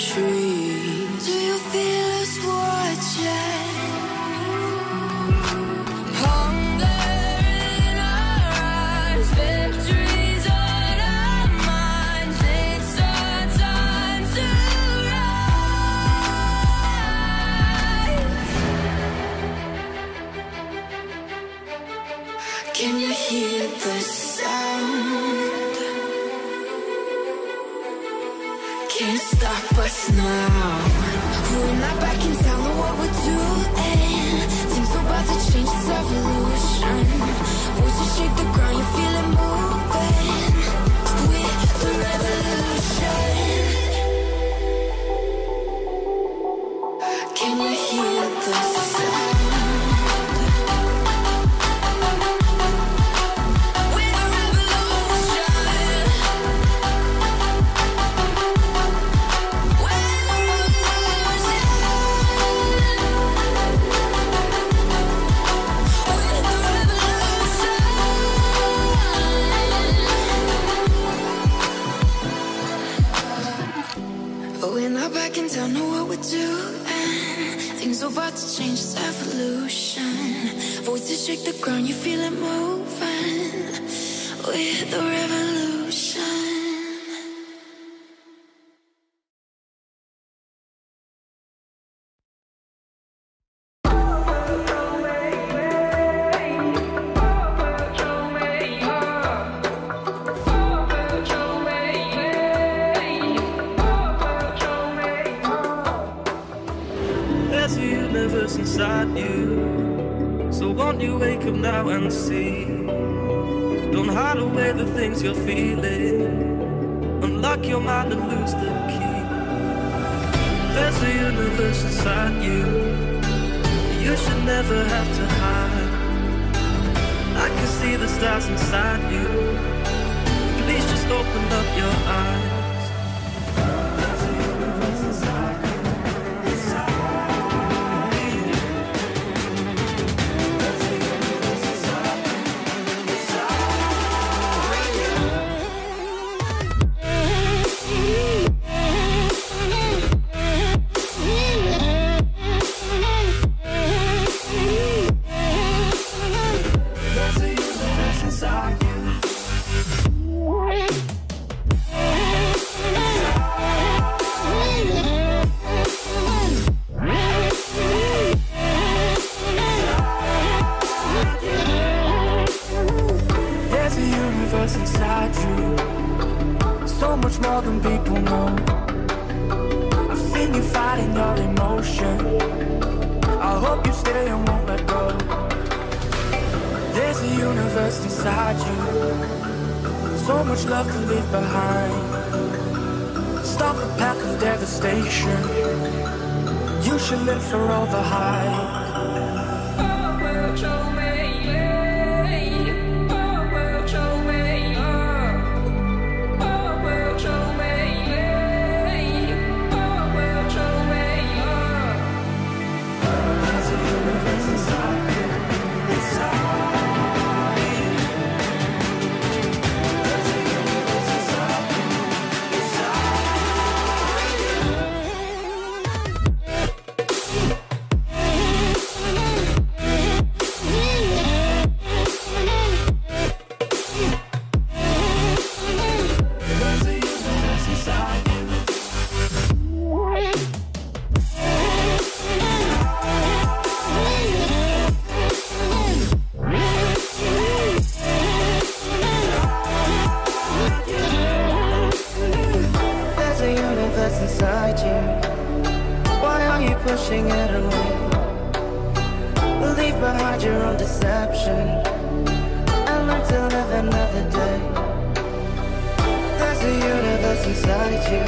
In Can't stop us now. We're not back in town, know what we're doing. Things are about to change, it's evolution. Voices shake the ground, you feel it moving. Hide away the things you're feeling. Unlock your mind and lose the key. There's a universe inside you. You should never have to hide. I can see the stars inside you. Please just open up your eyes. There's a universe inside you. Universe inside you. So much more than people know. I've seen you fighting your emotion. I hope you stay and won't let go. There's a universe inside you. So much love to leave behind. Stop the path of devastation. You should live for all the hype. pushing it away Leave behind your own deception. And learn to live another day. There's a universe inside you.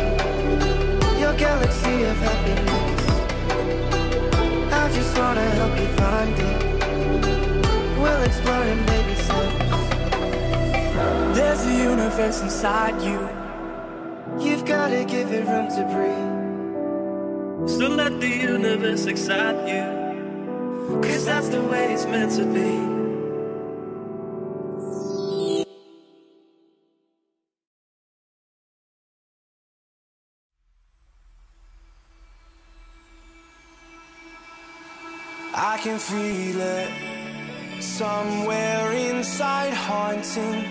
Your galaxy of happiness. I just wanna help you find it. We'll explore in baby steps There's a universe inside you. You've gotta give it room to breathe. So let the universe excite you. Cause that's the way it's meant to be. I can feel it somewhere inside, haunting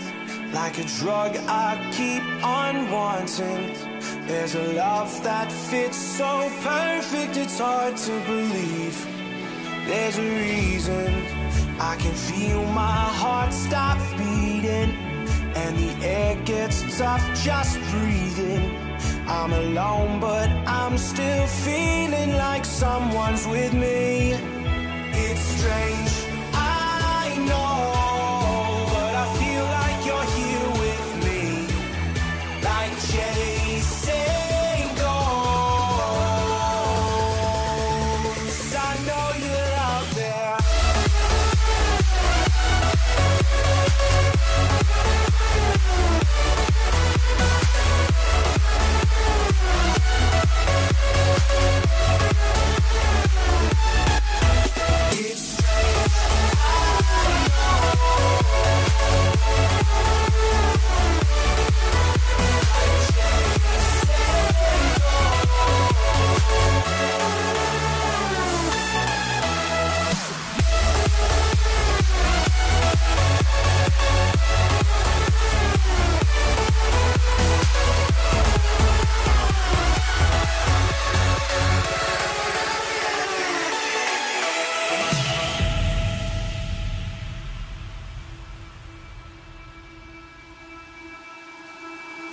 like a drug I keep on wanting. There's a love that fits so perfect, it's hard to believe. There's a reason I can feel my heart stop beating, and the air gets tough just breathing. I'm alone, but I'm still feeling like someone's with me. It's strange,